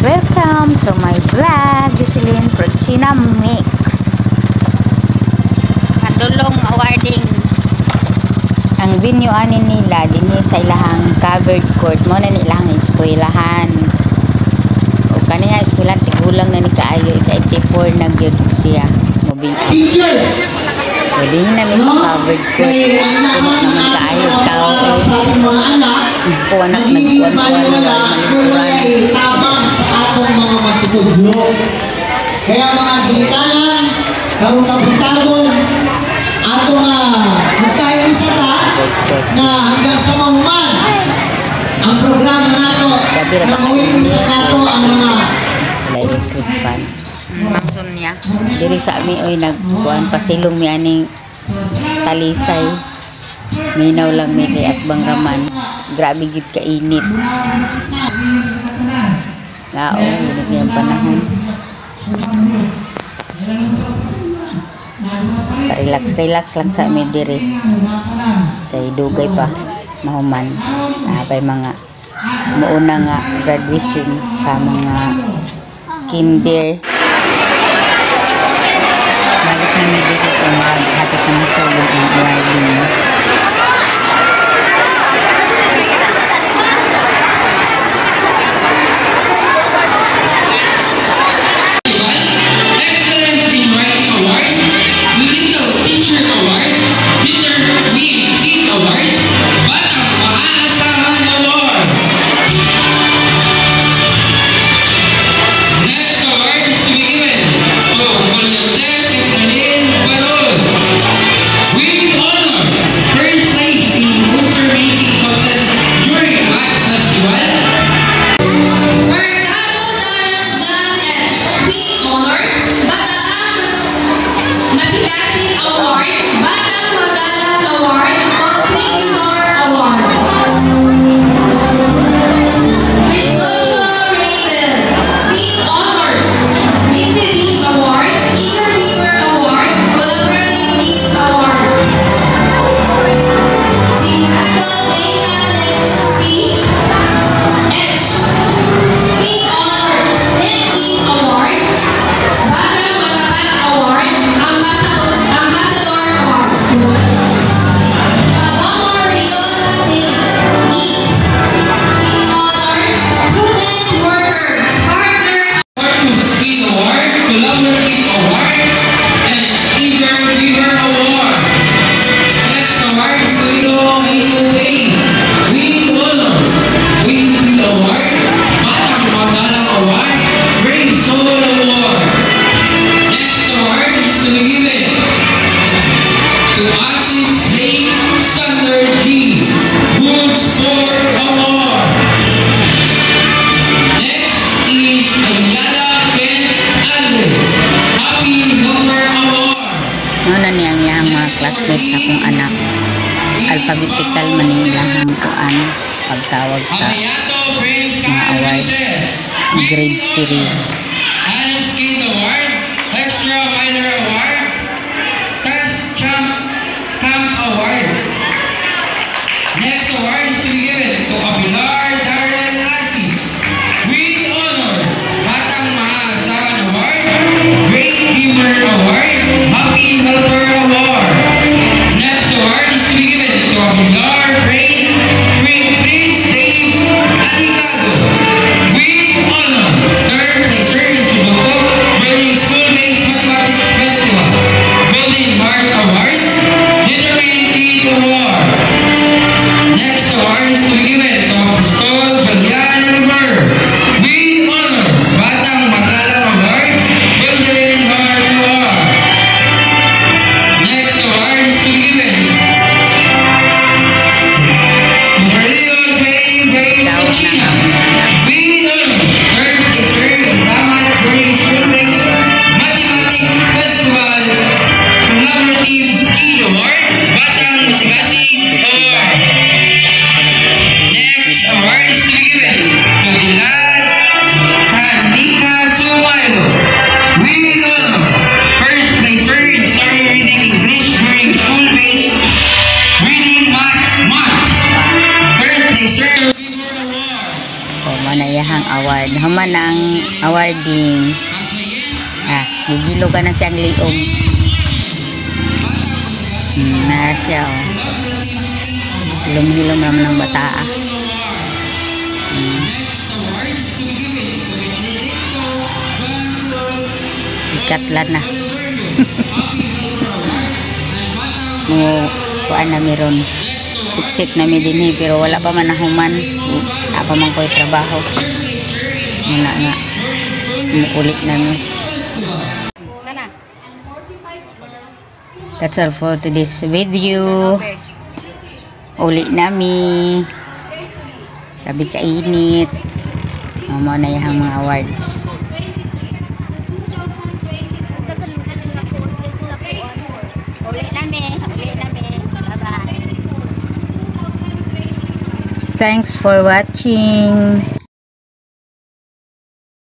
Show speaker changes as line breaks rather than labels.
Welcome to my vlog, Jocelyn Prochina Mix. Kadulong awarding ang venue anin nila dinhi sa ilahang covered court mo na nilang eskwelahan. O kaniya eskwelahan tigulang na ni kaayo sa 84 nagyud siya. Mobing
Teachers!
So, dinhi namin sa covered court. Puno naman kaayo tao.
sa ating mga anak,
Po anak
hindi
nagkuhan-kuhan
maniwala
na
kung
malikuran.
ay tabang sa atong mga matutudlo. Kaya mga ginikanan, karong kapuntagon, ato nga magtayo sa ta na hanggang sa mahuman ang programa nato na mawin sa nato ang mga
electric fan. Masun niya. Diri sa ami oy nagkuan pasilong mi aning talisay. Minaw lang mi kay akbang raman. Grabe gid ka init. Lao, yun yung panahon. Relax, relax lang sa mi diri. Kay dugay pa mahuman. Napay mga muuna nga graduation sa mga kinder. Balik na dito sa akong anak. Alphabetical man nilang kuan pagtawag sa mga awards. Grade 3.
Human na ang awarding. Ah, gigilo ka na siyang liog. Hmm, na siya oh. Hilom-hilom naman ng bata ah.
Award Paul
Ikatlan na.
Award,
Mo, kuan na meron. Exit na mi din eh, pero wala pa man na human. Wala pa man ko'y trabaho. Wala nga. Mukulit na mi. That's all for today's video. Uli nami. Sabi kainit. Mamo na yung mga awards. Thanks for watching.